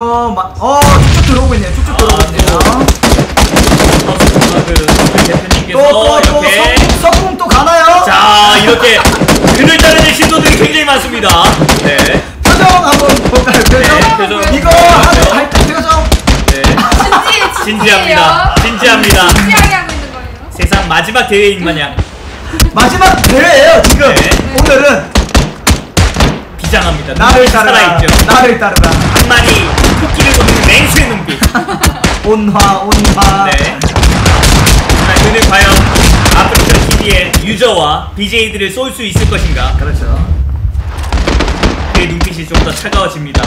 어, 마, 어, 쭉쭉 들어오고 있네요. 쭉쭉 들어오고 있네요. 그 대표님께서 또, 또, 또, 이렇게 석- 석궁 또 가나요? 자 이렇게 그를 따르는 신도들이 굉장히 많습니다. 네, 표정 한번 볼까요? 표정? 네, 표정. 이거 표정. 할때 표정. 네. 진지해, 진지합니다. 진지합니다. 진지하게 하고 있는 거예요. 세상 마지막 대회인 마냥 마지막 대회예요, 지금. 네. 오늘은 비장합니다. 나를 따르라. 살아있죠. 나를 따르라. 한 마리 보는 맹수의 눈빛. 온화, 온화. 네. 자, 그는 과연 아프리카 TV의 유저와 BJ들을 쏠 수 있을 것인가? 그렇죠. 그의 눈빛이 좀 더 차가워집니다.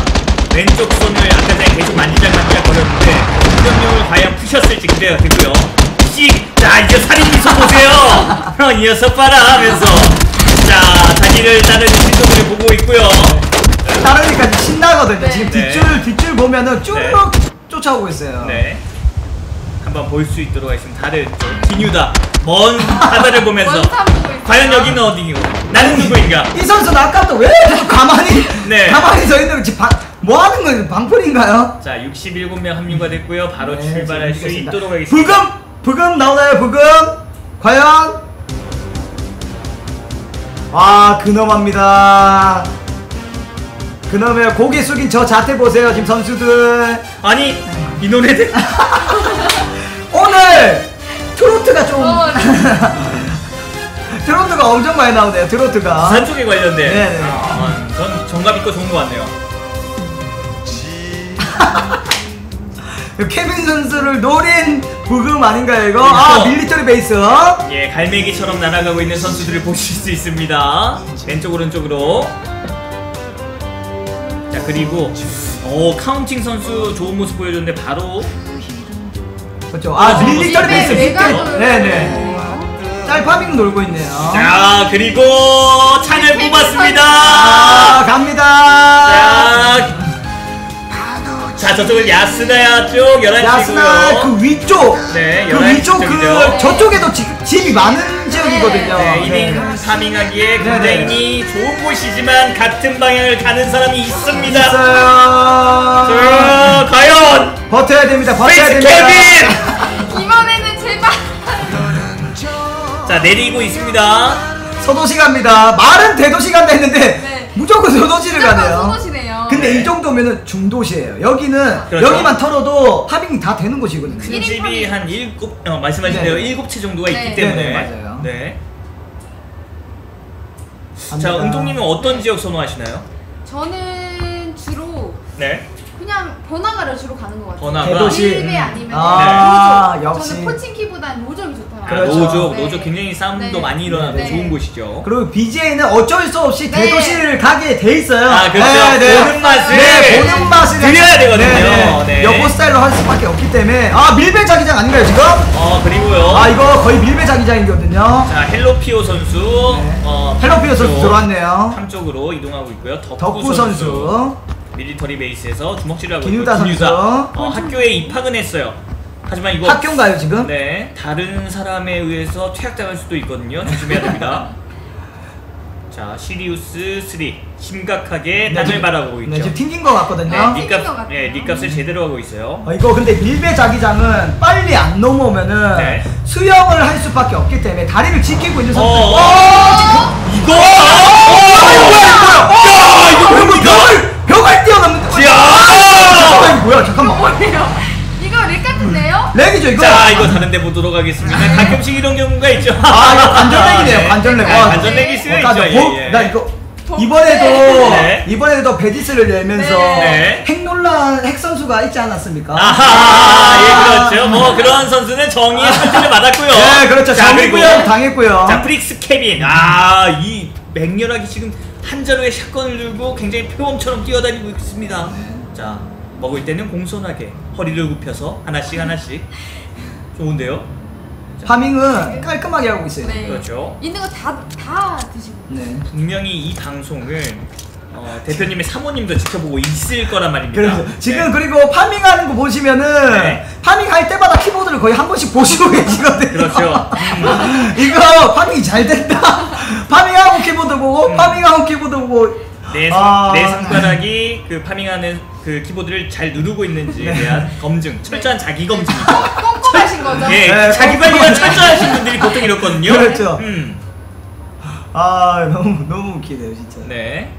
왼쪽 손을 아까 전에 계속 만지작만지작 거렸는데 공격력을 과연 푸셨을지 기대가 되고요. 씩! 자 이제 살인 미소 보세요! 형, 이 녀석 봐라! 하면서 자 자기를 따르는 신도들을 보고 있고요. 따르니까 이제 신나거든요. 네. 지금 네. 뒷줄, 뒷줄 보면은 쭉 네. 쫓아오고 있어요. 네. 한번 볼 수 있도록 하겠습니다. 다들 좀 기뉴다. 먼 바다를 보면서 먼산 보고 있어요. 과연 여기는 어디고 나는 누구인가? 이 선수는 아까부터 왜 계속 가만히, 네. 가만히 서 있는 거지? 방- 뭐 하는 거예요? 방풀인가요? 자 67명 합류가 됐고요. 바로 네, 출발할 수 재밌겠습니다. 있도록 하겠습니다. 부금! 부금 나오나요, 부금? 과연? 와, 근엄합니다. 근엄해요. 고개 숙인 저 자태 보세요, 지금 선수들. 아니 이 노래들 오늘 트로트가 좀. 어, 트로트가 엄청 많이 나오네요, 트로트가. 부산 쪽에 관련된. 네네. 아, 전 정감 있고 좋은 것 같네요. 그 케빈 선수를 노린 보급 아닌가요, 이거? 아, 그렇죠. 밀리터리 베이스. 예, 갈매기처럼 날아가고 있는 선수들을 보실 수 있습니다. 왼쪽 오른쪽으로. 자 그리고 오 카운팅 선수 좋은 모습 보여줬는데 바로 그렇죠. 아, 어, 집에 베이스. 외곽을- 네네. 짤파밍 놀고 있네요. 자 그리고 찬을 뽑았습니다. 아, 갑니다. 자, 자 저쪽은 야스나야 쪽 야스나 11시고요. 그 위쪽 네, 그 11시 위쪽 그. 저쪽에도 지, 집이 많은 지역이거든요. 네, 네. 1인 파밍하기에 네, 굉장히 좋은 곳이지만 같은 방향을 가는 사람이 있습니다. 있어요. 자, 과연 버텨야 됩니다. 버텨야 됩니다. 케빈! 이번에는 제발. 자, 내리고 있습니다. 소도시 갑니다. 말은 대도시 간다 했는데 네. 무조건 소도시를 무조건 가네요. 소도시네요. 정도면은 중도시예요. 여기는 그렇죠. 여기만 털어도 파밍 다 되는 곳이거든요. 큰 일인 집이 파밍. 한 일곱, 어, 말씀하신 대로 네. 일곱 채 정도가 네. 있기 때문에. 네, 네, 맞아요. 네. 자, 갑니다. 은동님은 어떤 지역 선호하시나요? 저는 주로 네. 그냥 번화가를 주로 가는 것 같아요. 번화가. 대도시. 밀베 아니면 아, 노조. 역시. 저는 포친키보단 로족이 좋더라고요. 아, 그렇죠. 노조, 네. 노조 굉장히 싸움도 네. 많이 일어나는 네. 좋은 곳이죠. 그리고 BJ는 어쩔 수 없이 네. 대도시를 가게 돼 있어요. 아, 그렇죠. 보는 맛을 네, 보는 맛을 드려야 되거든요. 네, 네. 네. 여보 스타일로 할 수밖에 없기 때문에 아 밀배 자기장 아닌가요 지금? 어, 그리고요. 아 이거 거의 밀배 자기장이거든요. 자, 헬로피오 선수. 네. 어, 헬로피오 선수 쪽, 들어왔네요. 탐 쪽으로 이동하고 있고요. 덕구, 덕구 선수. 밀리터리 베이스에서 주먹질을 하고 기뉴다 있고 선수. 어, 학교에 입학은 했어요. 하지만 이거 학교인가요 지금? 네 다른 사람에 의해서 퇴학당할 수도 있거든요. 조심해야 됩니다. 자 시리우스 3 심각하게 땅을 지금- 바라보고 있죠. 네, 지금 튕긴 것 같거든요. 네. 네, 값. 네, 값을 제대로 하고 있어요. 어, 이거 근데 밀배 자기장은 빨리 안 넘어오면은 네. 수영을 할 수밖에 없기 때문에 다리를 지키고 있는 선수. 어, 어, 어, 이거! 야, 이거 이거 뭡니까? 벽을 벽을 뛰어넘는. 잠깐만 야! 이거 뭐야? 잠깐만. 뭐예요? 이거 렉 같은데요? 렉이죠 이거. 자, 이거 다른 데 보도록 하겠습니다. 가끔씩 이런 경우가 있죠. 아 이거 관전렉이네요. 네. 관전렉. 아, 와, 관전렉일 수가 어, 있죠. 나, 예, 복- 예. 나 이거 복- 이번에도 네. 이번에도 베디스를 열면서 네. 핵 논란 핵 선수가 있지 않았습니까? 아하, 예, 그렇죠. 뭐 그런 선수는 정의의 상처를 받았고요. 네, 그렇죠. 자, 정구형 당했고요. 자, 프릭스 케빈. 아, 이 맹렬하게 지금 한 자루에 샷건을 들고 굉장히 표범처럼 뛰어다니고 있습니다. 자, 먹을 때는 공손하게 허리를 굽혀서 하나씩 하나씩. 좋은데요? 파밍은 깔끔하게 하고 있어요. 네. 그렇죠. 있는 거 다 다 드시고. 네. 분명히 이 방송을 어, 대표님의 사모님도 지켜보고 있을 거란 말입니다. 그래서 지금 네. 그리고 파밍하는 거 보시면은 네. 파밍할 때마다 키보드를 거의 한 번씩 보시고 계시거든요. 그렇죠. 음. 이거 파밍이 잘 됐다. 파밍하고 키보드 보고 음. 파밍하고 키보드 보고 내, 아. 내 손가락이 그 파밍하는 그 키보드를 잘 누르고 있는지에 대한 검증, 철저한 자기 검증이죠. 꼼꼼하신 거죠? 예, 네, 자기. 관리가 철저하신 분들이 보통 이렇거든요. 그렇죠. 음, 아 너무 너무 웃기네요 진짜. 네.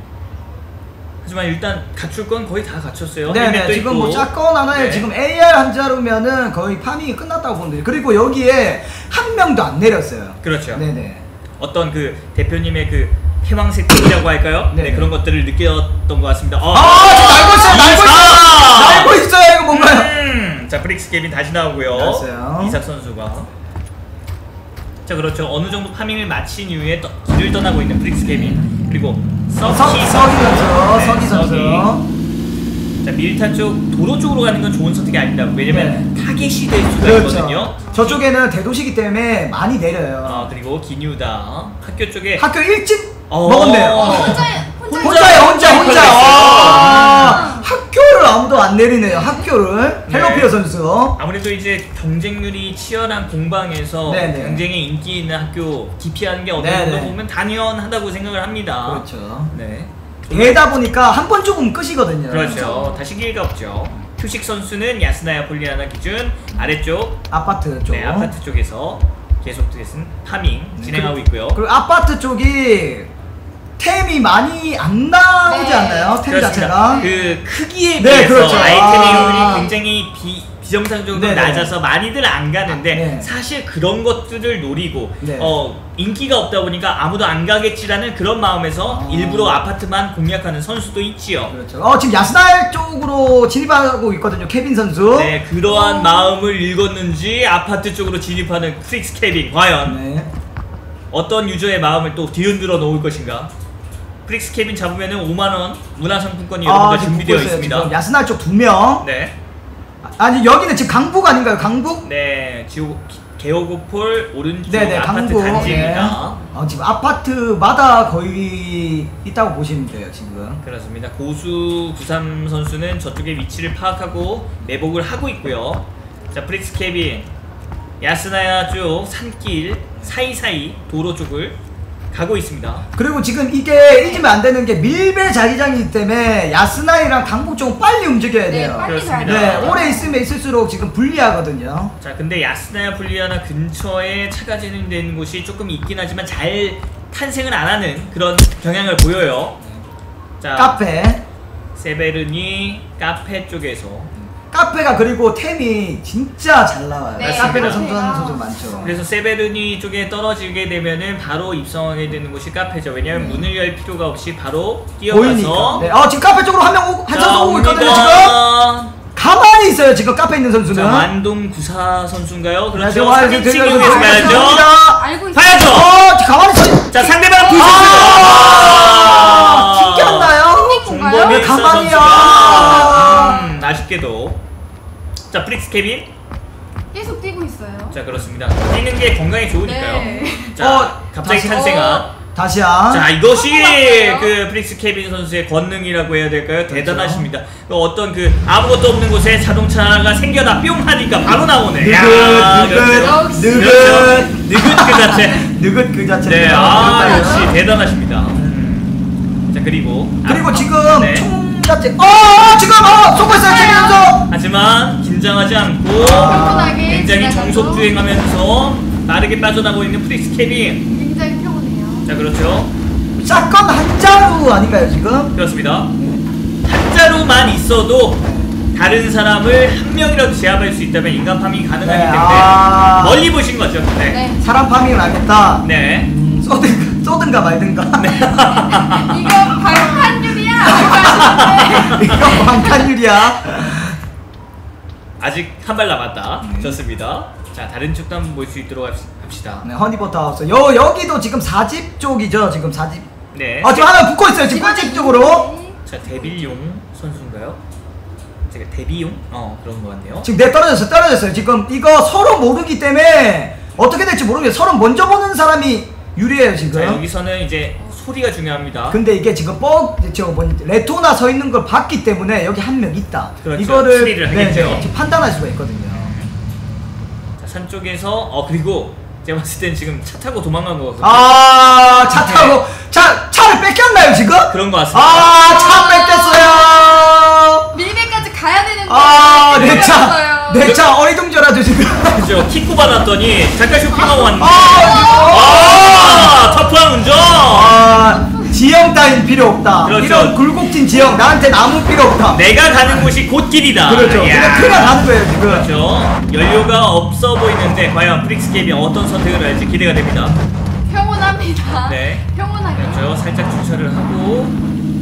하지만 일단 갖출 건 거의 다 갖췄어요. 네네 헬멧도 지금 있고. 뭐 샷건 하나에 네. 지금 AR 한 자루면은 거의 파밍이 끝났다고 보면 돼요. 그리고 여기에 한 명도 안 내렸어요. 그렇죠. 네네. 어떤 그 대표님의 그 패왕색이라고 할까요? 네. 네. 그런 것들을 느꼈던 것 같습니다. 어, 아 날고 있어요 날고 있어요 날고 있어요 이거 뭔가요? 음, 자 프릭스 케빈 다시 나오고요. 나왔어요. 이삭 선수가. 자 그렇죠. 어느 정도 파밍을 마친 이후에 떠, 길을 떠나고 있는 프릭스 케빈 그리고 서, 서키 서기 선수 네, 서기 선수. 서기. 자 밀타 쪽 도로 쪽으로 가는 건 좋은 선택이 아닙니다. 왜냐면 타겟이 될 수가 그렇죠. 있거든요. 저쪽에는 대도시기 때문에 많이 내려요. 아 그리고 기뉴다 학교 쪽에 학교 일찍 어. 먹었네요. 어. 혼자 혼자 혼자요 혼자 혼자. 있어요. 아, 학교를 아무도 안 내리네요. 학교를 네. 헬로피어 선수. 아무래도 이제 경쟁률이 치열한 공방에서 네네. 굉장히 인기 있는 학교 기피하는 게 어느 네네. 정도 보면 당연하다고 생각을 합니다. 그렇죠. 네. 얘다 보니까 한 번 조금 끝이거든요. 그렇죠. 다시 기회가 없죠. 휴식 선수는 야스나야 폴리아나 기준 아래쪽 아파트 쪽. 네, 아파트 쪽에서 계속해서 파밍 네, 진행하고 있고요. 그리고 아파트 쪽이 템이 많이 안 나오지 네. 않나요? 템 그렇습니다. 자체가. 그 크기에 네, 비해서 그렇죠. 아이템의 아. 효율이 굉장히 비, 비정상적으로 네네. 낮아서 많이들 안 가는데 아, 네. 사실 그런 것들을 노리고 네. 어, 인기가 없다 보니까 아무도 안 가겠지라는 그런 마음에서 아. 일부러 아파트만 공략하는 선수도 있지요. 그렇죠. 어 지금 야스날 쪽으로 진입하고 있거든요. 케빈 선수. 네, 그러한 마음을 읽었는지 아파트 쪽으로 진입하는 프릭스 케빈 과연 네. 어떤 유저의 마음을 또 뒤흔들어 놓을 것인가? 프릭스 케빈 잡으면은 5만 원 문화상품권이 여러분과 아, 준비되어 있습니다. 야스날 쪽 두 명. 네. 아니 여기는 지금 강북 아닌가요? 강북? 네, 지오 게오르고폴 오른쪽 네네 아파트 강북. 단지입니다. 네. 어, 지금 아파트마다 거의 있다고 보시면 돼요 지금. 그렇습니다. 고수 93 선수는 저쪽의 위치를 파악하고 매복을 하고 있고요. 자, 프릭스 케빈 야스나야 쪽 산길 사이사이 도로 쪽을 가고 있습니다. 그리고 지금 이게 잊으면 안 되는 게 밀베 자기장이기 때문에 야스나야랑 강북 쪽은 빨리 움직여야 네, 돼요. 빨리 그렇습니다. 네. 오래 있으면 있을수록 지금 불리하거든요. 자, 근데 야스나야 폴리아나 근처에 차가 진행되는 곳이 조금 있긴 하지만 잘 탄생을 안 하는 그런 경향을 보여요. 자, 카페. 세베르니 카페 쪽에서 카페가 그리고 템이 진짜 잘 나와요. 네, 카페를 카페가. 선수하는 선수 많죠. 그래서 세베르니 쪽에 떨어지게 되면은 바로 입성하게 되는 곳이 카페죠. 왜냐면 문을 열 필요가 없이 바로 뛰어가서 네. 네. 어, 지금 카페 쪽으로 한 명, 오- 한 자, 선수 오고 있거든요. 지금. 가만히 있어요, 지금 카페 있는 선수는. 자, 만동 구사 선수인가요? 네, 그렇죠. 사진 지금 가야죠. 봐야죠. 어, 지금 가만히 있어. 자, 상대방 구사 아, 튕겼나요? 뭔가요? 종범이 왜 가만히야? 아쉽게도 자 프릭스 케빈 계속 뛰고 있어요. 자 그렇습니다 뛰는 게 건강에 좋으니까요 네. 자 어, 갑자기 다시- 탄생한 다시야. 자 이것이? 그 프릭스 케빈 선수의 권능이라고 해야 될까요? 그렇죠. 대단하십니다. 그 어떤 그 아무것도 없는 곳에 자동차가 생겨나 뿅 하니까 바로 나오네. 느긋, 야, 느긋, 그렇죠. 느긋. 그렇죠. 느긋 그 자체. 느긋 그 자체. 네, 아. 역시 대단하십니다. 음. 자 그리고 그리고 아, 지금 네. 총 자체. 어, 지금 어, 쏘고 있어요, 지금 선수. 하지만 긴장하지 않고 평온하게 굉장히. 정속 주행하면서 빠르게 빠져나가고 있는 프릭스 케빈. 굉장히 평온해요. 자 그렇죠. 샷건 한 자루 아닌가요, 지금? 그렇습니다. 한 자루만 있어도 다른 사람을 한 명이라도 제압할 수 있다면 인간 farming이 가능하기 네, 때문에 아. 멀리 보신 거죠. 네. 네. 사람 파밍을 하겠다. 네. 음, 쏘든가, 쏘든가 말든가. 이거 발판율 이거 방탄율이야. 아직 한 발 남았다. 네. 좋습니다. 자 다른 쪽도 한번 볼 수 있도록 합시- 합시다. 네, 허니버터 하우스. 여, 여기도 지금 4집 쪽이죠, 지금 4집. 네. 아, 지금 하나 붙고 있어요, 지금 꿀집 쪽으로. 자 데빌용 선수인가요? 제가 데비용? 어 그런 것 같네요. 지금 내 떨어졌어요, 떨어졌어요. 지금 이거 서로 모르기 때문에 어떻게 될지 모르겠어요. 서로 먼저 보는 사람이 유리해요, 지금. 자 여기서는 이제 소리가 중요합니다. 근데 이게 지금 뻑, 저 뭐니, 레토나 서 있는 걸 봤기 때문에 여기 한 명 있다. 그렇죠. 이거를 추리를 네, 하겠죠. 네, 판단할 수가 있거든요. 자, 산 쪽에서 어 그리고 제가 봤을 땐 지금 차 타고 도망간 것 같거든요. 아, 차 타고 차 차를 뺏겼나요 지금? 그런 것 같습니다. 아, 차 뺏겼어요. 밀배까지 가야 되는데. 아, 내 차, 밀렸어요. 내 차 어리둥절하죠 지금. 그죠? 킥고 받았더니 잠깐 쇼핑하고 왔는데. 아, 아, 터프한 운전. 아, 지형 따윈 필요 없다. 그렇죠. 이런 굴곡진 지형 나한테 아무 필요 없다. 내가 가는 곳이 곧길이다. 그렇죠. 야. 그냥 그냥 가는 거예요 지금. 그렇죠. 연료가 없어 보이는데 과연 프릭스캡이 어떤 선택을 할지 기대가 됩니다. 평온합니다. 네. 평온하게. 그렇죠. 살짝 주차를 하고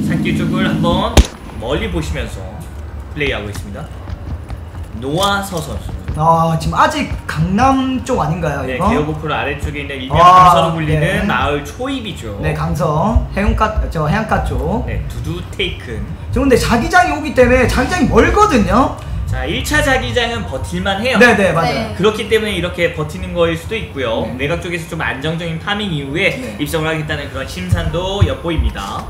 산길 쪽을 한번 멀리 보시면서 플레이하고 있습니다. 노아서 선수. 아 지금 아직 강남 쪽 아닌가요 네, 이거? 기어고프로 아래쪽에 있는 일명 아, 강서로 불리는 네. 마을 초입이죠. 네 강서 해운가 저 해안가 쪽. 네, 두두 테이큰. 저 근데 자기장이 오기 때문에 자기장이 멀거든요. 자, 1차 자기장은 버틸만 해요. 네네 맞아요. 네. 그렇기 때문에 이렇게 버티는 거일 수도 있고요. 네. 외곽 쪽에서 좀 안정적인 파밍 이후에 네. 입성을 하겠다는 그런 심산도 엿보입니다.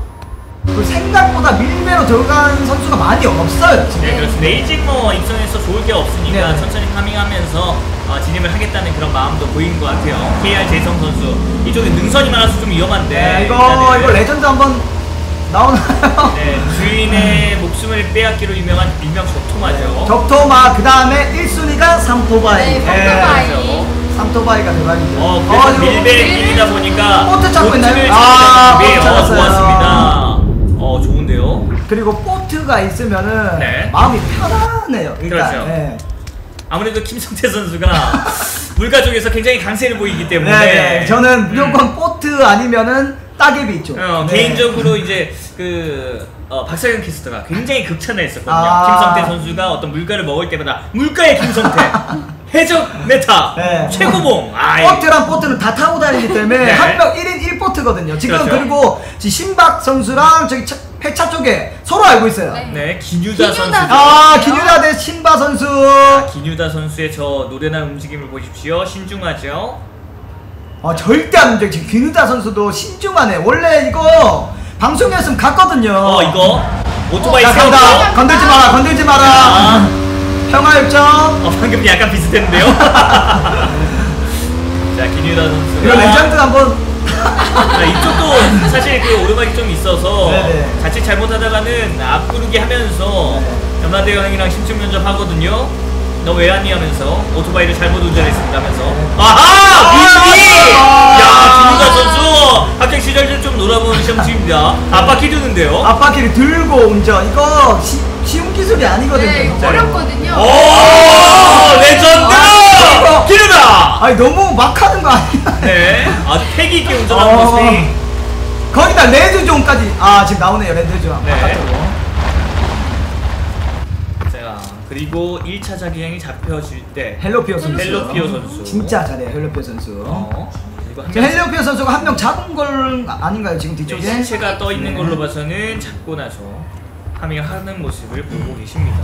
그 생각보다 밀베로 들어간 선수가 많이 없어요 지금. 네, 그렇습니다. 일찍 뭐 입성해서 좋을 게 없으니까 네. 천천히 farming하면서 어, 진입을 하겠다는 그런 마음도 보이는 것 같아요. KR 재성 선수 이쪽에 능선이 많아서 좀 위험한데 네, 이거 일단은 이거 레전드 한번 나오나요? 네, 주인의 목숨을 빼앗기로 유명한 일명 적토마죠. 적토마 그 다음에 1순위가 삼토바이. 네, 삼토바이. 그렇죠. 삼토바이가 대박이죠. 어, 그래서 이거 밀베길이다 보니까 보트 찾고 있나요? 아, 보트 어. 좋았습니다. 어, 좋은데요. 그리고 보트가 있으면은 네. 마음이 편하네요. 일단. 그렇죠. 네. 아무래도 김성태 선수가 물가 쪽에서 굉장히 강세를 보이기 때문에 네, 네. 저는 음. 무조건 보트 아니면은 따개비 있죠. 어, 네. 개인적으로 이제 그 어, 박사경 캐스터가 굉장히 극찬했었거든요. 아. 김성태 선수가 어떤 물가를 먹을 때마다 물가의 김성태 해적 meta 네. 최고봉 아 보트란 보트는 다 타고 다니기 때문에 네. 한명 1인 1보트거든요. 지금 그렇죠. 그리고 신박 선수랑 저기 차- 폐차 쪽에 서로 알고 있어요. 네. 네 기뉴다 기뉴다 선수. 아, 기뉴다 대 신바 선수. 기뉴다 선수의 저 노련한 움직임을 보십시오. 신중하죠. 어, 절대 안 돼. 지금 기뉴다 선수도 신중하네. 원래 이거 방송이었으면 갔거든요. 어 이거 오토바이 자, 세우고 간다. 건들지 마라. 건들지 마라. 아, 평화 협정. 어, 방금 약간 비슷했는데요. 자 기뉴다 선수가 이거 레전드 한번. 자, 이쪽도 사실 그 오르막이 좀 있어서 네네. 자칫 잘못하다가는 앞구르기 하면서 네. 연마대 형이랑 심층 면접 하거든요. 너 왜 왔니 하면서 오토바이를 잘못 운전했습니다 하면서 아하! 위기! 아! 야 김우다 선수 학생 시절 좀 놀아보는 시험치입니다. 앞바퀴 두는데요. 앞바퀴를 들고 운전. 이거 시, 쉬운 기술이 아니거든요. 네, 이거 진짜로. 어렵거든요. 오 레전드! 아, 기뉴다! 아니 너무 막 하는 거 아니야? 네 아주 패기 있게 운전하는 어. 모습이 거기다 red zone까지 아 지금 나오네요 red zone 네. 바깥으로 자 그리고 1차 자기장이 잡혀질 때 헬로피오 선수 헬로피오 선수. 진짜 잘해요 헬로피오 선수 어, 지금 헬로피오 선수가 한 명 잡은 걸 아닌가요 지금 네, 뒤쪽에 시체가 떠 있는 네. 걸로 봐서는 잡고 나서 farming하는 모습을 보고 계십니다.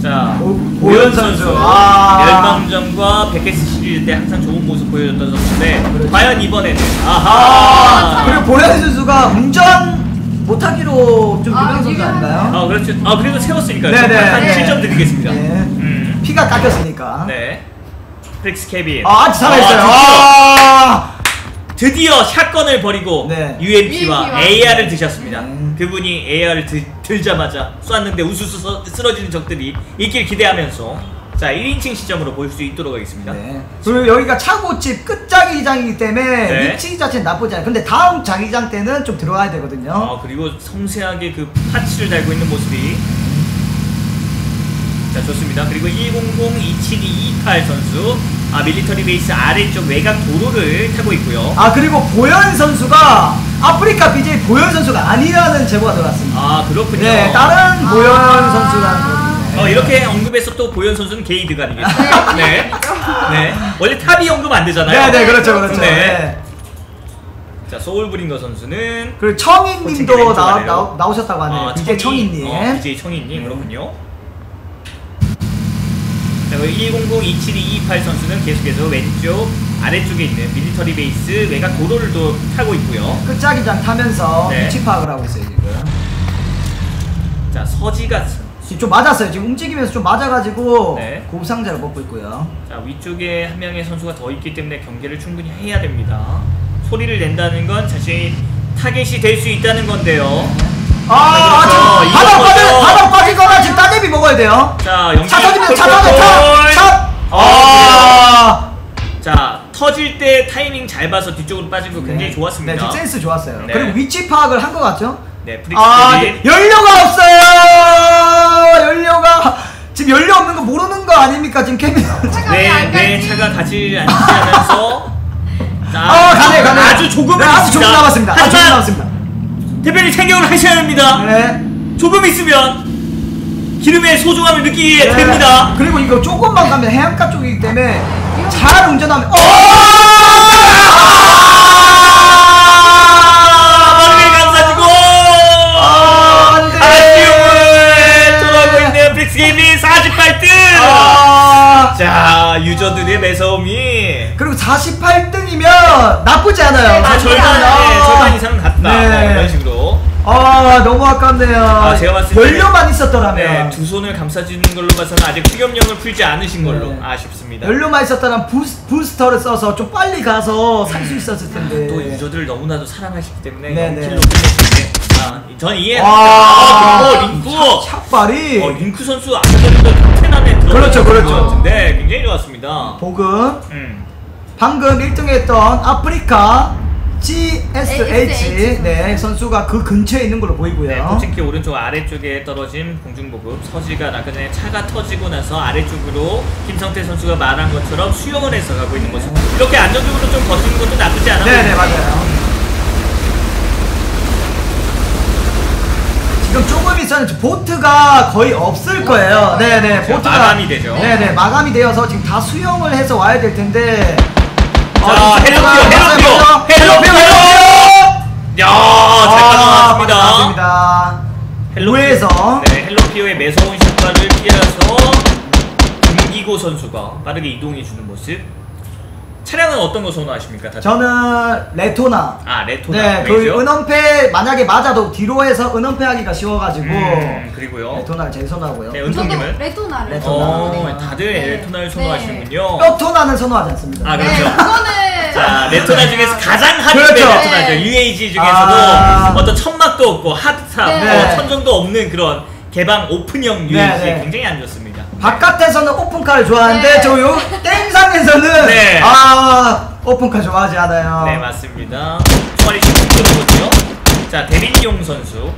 자, 오- 오연 오연 선수. 아. 열망전과 백개스 시리즈 때 항상 좋은 모습 보여줬던 선수인데 그렇죠. 과연 이번에는 아 아하. 그리고 보현 선수가 운전 못하기로 좀 아, 유명한 선수 유명한 아닌가요? 아 그렇죠. 아 그래도 세웠으니까요. 네네. 한 네. 7점 드리겠습니다. 네. 음. 피가 깎였으니까 네. 프릭스 케빈. 아 살아있어요 아, 아, 드디어, 샷건을 버리고 네. UMP와. AR을 드셨습니다. 음. 그분이 AR을 드, 들자마자 쐈는데 우수수 서- 쓰러지는 적들이 있길 기대하면서 자 1인칭 시점으로 볼 수 있도록 하겠습니다. 네. 그리고 여기가 차고집 끝자기장이기 때문에 네. 위치 자체는 나쁘지 않아요 근데 다음 자기장 때는 좀 들어가야 되거든요 어, 그리고 섬세하게 그 parts를 달고 있는 모습이 자 좋습니다. 그리고 100-27228 선수 아 밀리터리 베이스 아래쪽 외곽 도로를 타고 있고요. 아 그리고 보현 선수가 아프리카 BJ 보현 선수가 아니라는 제보가 들어왔습니다. 아 그렇군요. 네, 다른 보현 아. 선수라는 거. 어 이렇게 언급해서 또 보현 선수는 게이드가 아니겠죠? 네. 네. 원래 탑이 언급 안 되잖아요. 네, 네, 그렇죠, 그렇죠. 네. 네. 자 소울브링거 선수는 그리고 청인님도 왼쪽 나, 아래로. 나, 나오셨다고 하네요. 어, BJ 청인님. 어, BJ 청인님 그렇군요. 자, 그리고 100-27228 선수는 계속해서 왼쪽 아래쪽에 있는 밀리터리 베이스 외곽 도로를 또 타고 있고요. 끝자기장 타면서 네. 위치 파악을 하고 있어요 지금. 자 서지가 지금 좀 맞았어요. 지금 움직이면서 좀 맞아가지고 네. 고상자를 먹고 있고요. 자 위쪽에 한 명의 선수가 더 있기 때문에 경계를 충분히 해야 됩니다. 소리를 낸다는 건 자신이 타겟이 될 수 있다는 건데요. 아, 그렇죠. 지금 바닥 빠질 먼저. 바닥 빠지거나 지금 따개비 먹어야 돼요. 자, 영진 차 터지면 차 차! 아, 아, 자, 터질 때 타이밍 잘 봐서 뒤쪽으로 빠진 거 굉장히 네, 좋았습니다. 지금 센스 좋았어요. 네. 그리고 위치 파악을 한 것 같죠? 네, 아, 프릭스 케빈. 연료가 없어요. 연료가 지금 연료 없는 거 모르는 거 아닙니까 지금 케빈? 차가 왜, 왜 가지? 차가 가지 자, 아, 가네 가네. 아주 조금은 네, 아주. 조금 남았습니다. 아주 조금 하지만 남았습니다. 대표님 생각을 하셔야 합니다. 네. 조금 있으면 기름의 소중함을 느끼게 네. 됩니다. 그리고 이거 조금만 가면 해안가 쪽이기 때문에 잘 운전하면 어! 브릭스게임이 48등. 아. 자, 유저들의 매서움이 그리고 48등이면 나쁘지 않아요. 아, 절반, 네, 절반 이상은 갔다. 네. 뭐 이런 식으로. 아, 너무 아깝네요. 아, 제가 봤을 때는- 연료만 있었더라면. 네, 두 손을 감싸주는 걸로 봐서는 아직 흑염령을 풀지 않으신 걸로 네. 아쉽습니다. 연료만 있었다면 부스, 부스터를 써서 좀 빨리 가서 살 수 있었을 텐데. 또 유저들을 너무나도 사랑하시기 때문에 네, 네. 아, 전 이해합니다. 와, 아, 그리고 링쿠. 샷발이. 어, 링크 선수 아까 전에도 top 10 안에 들어간 그렇죠, 그렇죠. 것 같은데 굉장히 좋았습니다. 보급. 음. 방금 1등 했던 아프리카 GSH SH. 네, 선수가 그 근처에 있는 걸로 보이고요. 네, 포칭키 오른쪽 아래쪽에 떨어진 공중보급 서지가 아까 전에 차가 터지고 나서 아래쪽으로 김성태 선수가 말한 것처럼 수영을 해서 가고 있는 모습 이렇게 안정적으로 좀 버티는 것도 나쁘지 않아 네, 네, 맞아요. 지금 조금 있었는지 보트가 거의 없을 거예요. 네, 네, 그렇죠. 보트가 마감이 되죠. 네, 네, 마감이 되어서 지금 다 수영을 해서 와야 될 텐데. 자, 어, 헬로피오, 맞아요, 헬로피오, 맞아요. 헬로피오! 야, 잘 빠져나왔습니다. 맞습니다. 우회해서 네, 헬로피오의 매서운 샷발을 피해서 김기고 선수가 빠르게 이동해 주는 모습. 차량은 어떤 거 선호하십니까? 다들? 저는 레토나. 아, 레토나. 네, 그? 은엄폐 만약에 맞아도 뒤로 해서 은엄폐 하기가 쉬워가지고 음, 그리고요. 레토나를 제일 선호하고요. 네, 저도 은통님은? 레토나를 레토나. 어, 네. 다들 네. 레토나를 네. 선호하시는군요. 뼈토나는 선호하지 않습니다. 아, 네, 그렇죠. 그거는 자, 레토나 중에서 가장 핫한 그렇죠. 레토나죠. 네. UAZ 중에서도 아. 어떤 천막도 없고 hard top, 네. 어, 천정도 없는 그런 개방 오픈형 UAZ 네, 네. 굉장히 안 좋습니다. 바깥에서는 오픈카를 좋아하는데 네. 저요 땡상에서는 네. 아 오픈카 좋아하지 않아요. 네 맞습니다. 총알이 19킬로거든요. 자 대린용 선수.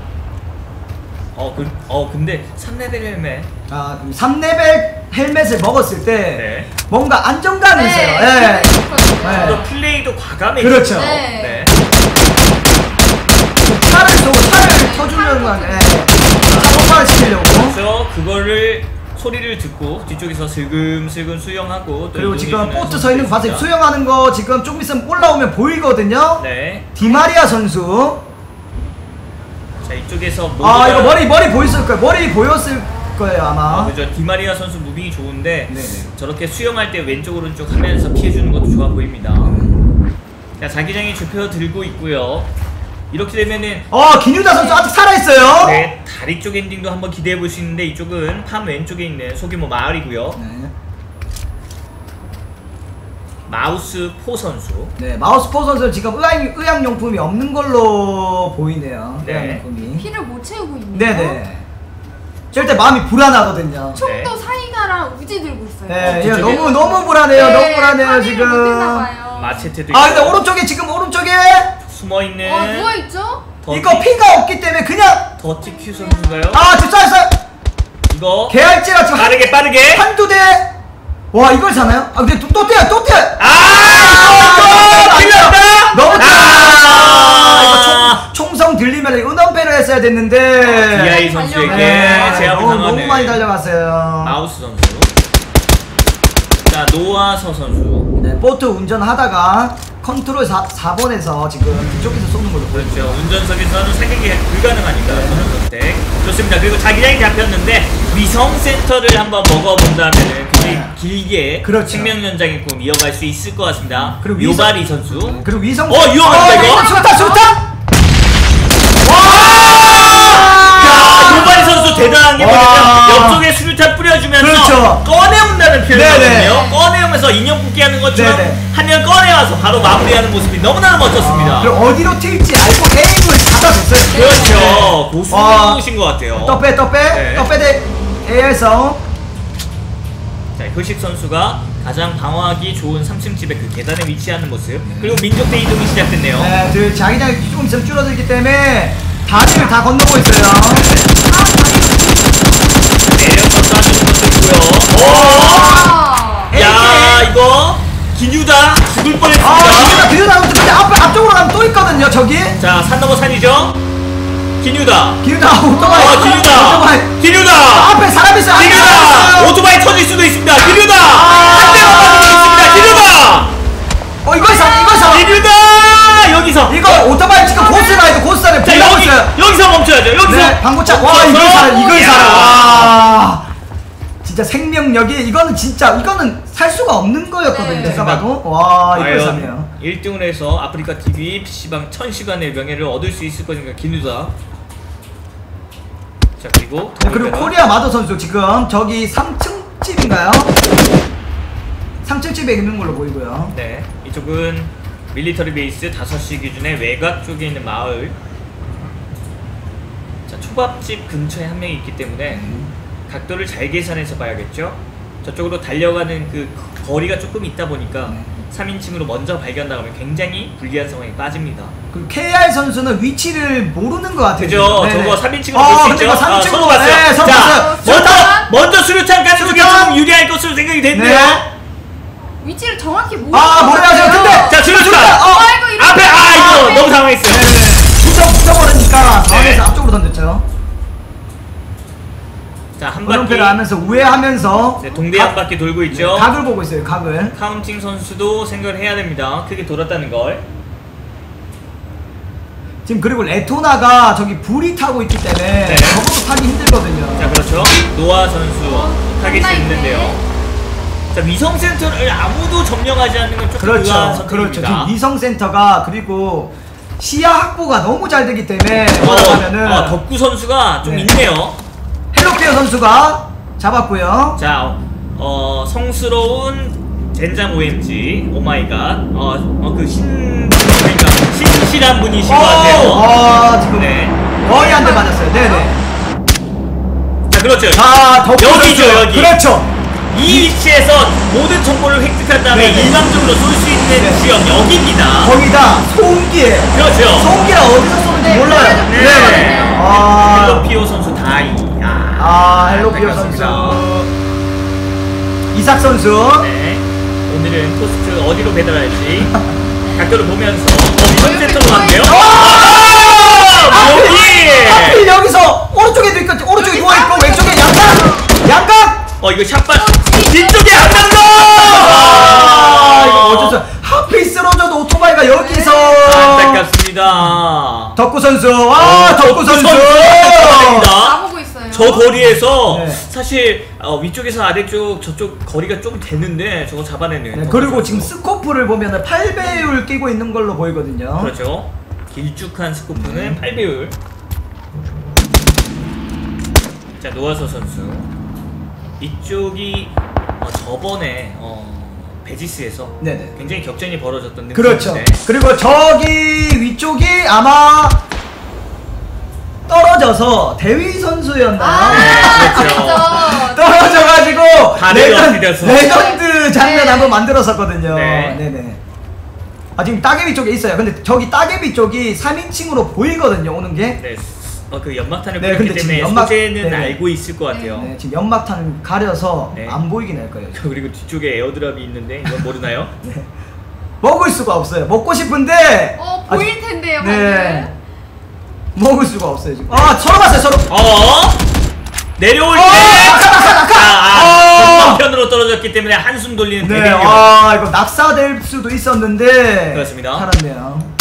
어, 그, 어 근데 3레벨 헬멧. 아 3레벨 헬멧을 먹었을 때 네. 뭔가 안정감이 있어요. 예. 네. 또 플레이도 과감해. 그렇죠. 네. 차를 쏘고 차를 터주려는 거 아니에요. 차 폭발을 시키려고. 그래서 그거를 소리를 듣고 뒤쪽에서 슬금슬금 수영하고 또 그리고 지금 보트 서 있는 거 봤어요. 수영하는 거 지금 좀 있으면 올라오면 보이거든요. 네. 디마리아 선수. 자 이쪽에서 아 이거 머리 머리 보였을 거예요. 머리 보였을 거예요 아, 아마. 그죠. 디마리아 선수 무빙이 좋은데 네네. 저렇게 수영할 때 왼쪽 오른쪽 하면서 피해주는 것도 좋아 보입니다. 자 자기장이 좁혀 들고 있고요. 이렇게 되면은 어 기뉴다 선수 아직 살아 있어요. 네, 다리 쪽 엔딩도 한번 기대해 볼 수 있는데 이쪽은 팜 왼쪽에 있는 소규모 마을이고요. 네. 마우스 포 선수. 네, 마우스포 선수 지금 의학, 의학용품이 없는 걸로 보이네요. 네. 의학용품이. 피를 못 채우고 있네요. 네네. 저럴 때 마음이 불안하거든요. 총도 네. 사이가랑 우지 들고 있어요. 네? 이거 너무 너무 불안해요. 네, 너무 불안해요 지금. 못했나 봐요. 마체테도 아 근데 오른쪽에 지금 오른쪽에 숨어 있는 어 누워 있죠? 이거 피가 없기 때문에 그냥 더티 큐 선수가요. 아 쏴있어요. 이거 개활지라 지금 빠르게 빠르게. 한두 대. 와 이걸 사나요? 아 근데 또, 또 뛰어 또 뛰어. 아! 아, 틀렸다. 너무 뛰어. 아! 이거 총, 총성 들리면 은엄폐를 했어야 됐는데. DI 선수에게 네, 제압을 너무, 너무 많이 달려갔어요. 마우스 선수. 자 노아서 선수. 네, 보트 운전하다가 컨트롤 4, 4번에서 지금 뒤쪽에서 쏘는 걸로 보여요. 그렇죠. 운전석에서는 사격이 불가능하니까 저는 선택. 좋습니다. 그리고 자기장이 잡혔는데 위성 센터를 한번 먹어본다면은 굉장히 네. 길게 그렇죠. 생명 연장의 꿈 이어갈 수 있을 것 같습니다. 그리고 위성- 요바리 선수. 그리고 위성 어, 위험한데, 어, 이거? 좋다 좋다. 야, 요바리 선수 대단한 게 와. 뭐냐면 옆쪽에 수류탄 뿌려주면서 그렇죠. 꺼내온다는 표현이거든요. 꺼내오면서 인형 뽑기 하는 것처럼. 한 명 꺼내와서 바로 마무리하는 모습이 너무나 멋졌습니다. 그리고 어디로 튈지 알고 에임을 잡아줬어요. 그렇죠. 와. 고수신 것 같아요. 떡배 떡배 네. 떡배 대 AR성 자, 효식 선수가 가장 방어하기 좋은 3층 집의 그 계단에 위치하는 모습. 그리고 민족대 이동이 시작됐네요. 네, 그 자기장이 조금 있으면 줄어들기 때문에 다리를 다 건너고 있어요. 내려서 아. 오! 야, 이거 기뉴다 죽을 뻔했습니다. 아, 기누다 기누다 근데 앞 앞쪽으로 가면 또 있거든요. 저기 자, 산 넘어 산이죠? 기뉴다. 기누다 오토바이. 아, 기뉴다. 오토바이. 기뉴다. 앞에 사람. 앞에 사람 기뉴다. 오토바이 터질 수도 있습니다. 기뉴다. 아. 한 대만 맞을 수 있습니다. 기뉴다. 어 이거 사 이거 사 기뉴다. 여기서. 이거 오토바이 지금 Ghost Rider Ghost Rider 자, 불나고 여기 있어요. 여기서 멈춰야죠. 여기서. 네, 방구차. 와, 이걸 야. 살아. 와. 진짜 생명력이 이거는 진짜 이거는 살 수가 없는 거였거든요. 네. 제가 봐도 와 이걸 과연 사네요. 1등을 해서 아프리카 TV PC방 1000시간의 명예를 얻을 수 있을 것인가 기누다 자 그리고 네, 그리고 코리아 마더 선수 지금 저기 3층 집인가요? 3층 집에 있는 걸로 보이고요. 네 이쪽은 밀리터리 베이스 5시 기준의 외곽 쪽에 있는 마을 자 초밥집 근처에 한 명이 있기 때문에 각도를 잘 계산해서 봐야겠죠 저쪽으로 달려가는 그 거리가 조금 있다 보니까 네. 3인칭으로 먼저 발견당하면 굉장히 불리한 상황에 빠집니다 그리고 KR 선수는 위치를 모르는 것 같아요. 그죠? 네네. 저거 3인칭으로 어, 볼수 근데 있죠? 이거 3인칭으로 서로 봤어요. 네, 자, 봤어요. 먼저, 수류탄? 먼저 수류탄 쪽이 수류탄? 좀 유리할 것으로 생각이 됐네요. 네. 위치를 정확히 모르는 아. 거예요. 근데 자, 수류탄! 어, 아이고, 이렇게. 앞에, 아, 이거 네. 너무 당황했어요. 붙여 붙여버리니까 당황해서 네. 앞쪽으로 던졌죠. 자, 한 바퀴. 번호패를 하면서 우회하면서 네, 동대 한 바퀴 돌고 있죠. 각을 보고 있어요. 각을. 카운팅 선수도 생각을 해야 됩니다. 크게 돌았다는 걸. 지금 그리고 레토나가 저기 불이 타고 있기 때문에 네. 저것도 타기 힘들거든요. 자, 그렇죠. 노아 선수 타겟이. 있는데요. 자, 위성 센터를 아무도 점령하지 않는 건 조금 의아한 그렇죠. 그렇죠. 선택입니다. 지금 위성 센터가 그리고 시야 확보가 너무 잘 되기 때문에 어, 뭐라면은 아, 덕구 선수가 좀 네. 있네요. 헬로피어 선수가 잡았고요. 자, 어, 성스러운 젠장 OMG, oh my god, 어, 어, 그 신, 그러니까 신실한 분이신 것 같아요. 어, 지금 네. 거의 한 대 맞았어요. 네네. 자, 그렇죠. 자, 덕후 여기죠. 여기. 그렇죠. 이 위치에서 모든 정보를 획득한 다음에 네, 네. 일방적으로 쏠 수 있는 네. 지역 여기입니다. 거기다 소음기에 그렇죠. 소음기가 어디서 쏘는지 네, 몰라요. 네. 네. 아, 헬로피오 선수 die. 아, 아 헬로피어 안타깝습니다. 선수. 이삭 선수. 네. 오늘은 토스트 어디로 배달할지 각도를 보면서 어, 위성센터로 갔네요. 아! 여기! 하필 여기서 오른쪽에도 있고 오른쪽에 누워 있고 왼쪽에 양각 양각. 어 이거 샷발 뒤쪽에 한명 더! 아 이거 어쩔 수 없- 하필 쓰러져도 오토바이가 여기서 안타깝습니다. 덕구 선수 아 어, 덕구 선수 안타 저 거리에서 네. 사실 어, 위쪽에서 아래쪽 저쪽 거리가 좀 되는데 저거 잡아내는. 네, 그리고. 지금 스코프를 보면은 8배율 끼고 있는 걸로 보이거든요. 그렇죠. 길쭉한 스코프는 8배율. 자 노아서 선수 이쪽이 어, 저번에 어, 베지스에서 네네. 굉장히 격전이 벌어졌던 느낌인데 그렇죠. 그리고 저기 위쪽이 아마 떨어져서 대위 선수였나요? 아, 네, 그렇죠. 떨어져가지고 레전. 레전드 장면 네. 한번 만들었었거든요. 네. 네. 네 아 지금 따개비 쪽에 있어요. 근데 저기 따개비 쪽이 3인칭으로 보이거든요. 오는 게. 네, 어, 그 연막탄을 네, 근데 지금 때문에 연막- 소재는 네네. 알고 있을 것 같아요. 네, 지금 연막탄 가려서 네. 안 보이긴 할 거예요. 그리고 뒤쪽에 airdrop이 있는데 이건 모르나요? 네. 먹을 수가 없어요. 먹고 싶은데 어, 아, 보일 텐데요, 네. 먹을 수가 없어요 지금. 아 서로 봤어요 서로. 어? 내려올 때 어, 낙하, 낙하, 낙하! 아, 어! 아, 편으로 떨어졌기 때문에 한숨 돌리는 네, 대비력. 아 이거 낙사될 수도 있었는데 그렇습니다. 살았네요.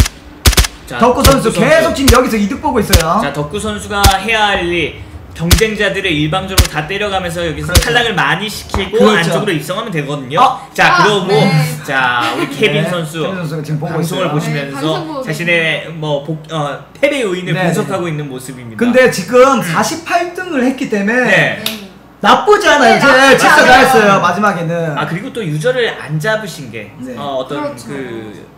자, 덕구 선수 계속 지금 여기서 이득 보고 있어요. 자 덕구 선수가 해야 할 일 경쟁자들을 일방적으로 다 때려가면서 여기서 그렇죠. 탈락을 많이 시키고 그렇죠. 안쪽으로 입성하면 되거든요. 어? 자 아, 그러고 네. 자 우리 케빈 네, 선수 케빈 선수가 지금 보고 방송을 있어요. 네, 보시면서 보고 자신의 뭐 복, 어, 패배 요인을 네, 분석하고 있는 모습입니다. 근데 지금 48등 우승을 했기 때문에 네. 네. 나쁘지 않아요. 네, 제 나쁘지 진짜. 잘했어요 마지막에는. 아 그리고 또 유저를 안 잡으신 게 네. 어, 어떤 그렇죠. 그